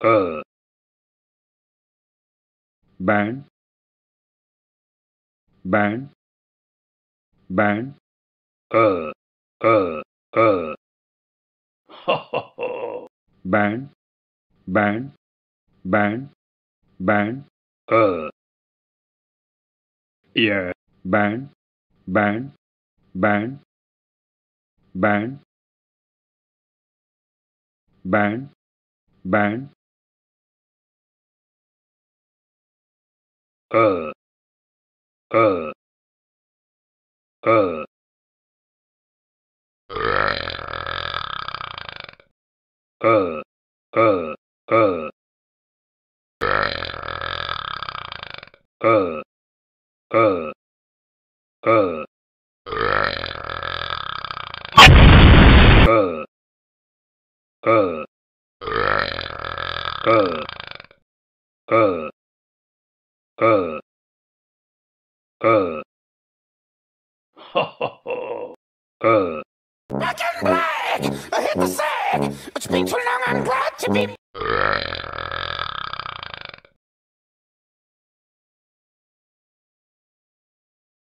uh band band band uh uh uh band band band band uh yeah band band band band band band 二二二。二二二二二二二二二二。Uh uh ho ho ho uh Back! I hit the sack! It's been too long, I'm glad to be